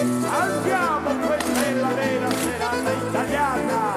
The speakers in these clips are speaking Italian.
Andiamo, questa è la vera serata italiana!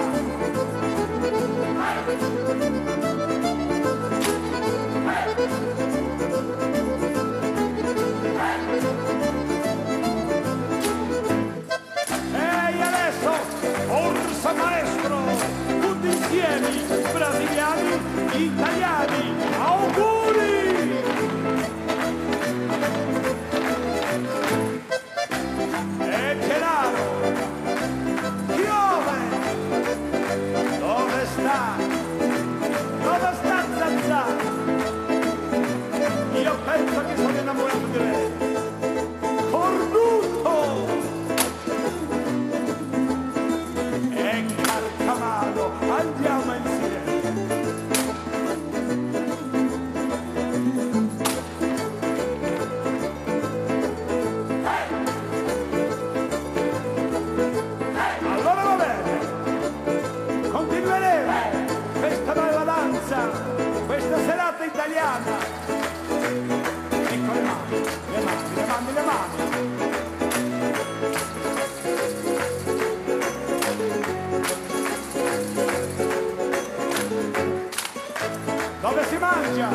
dove si mangia?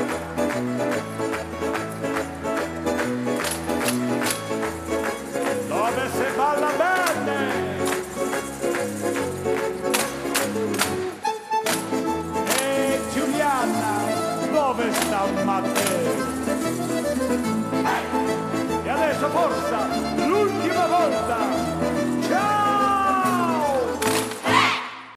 Dove si balla bene? E Giuliana, dove sta Matteo?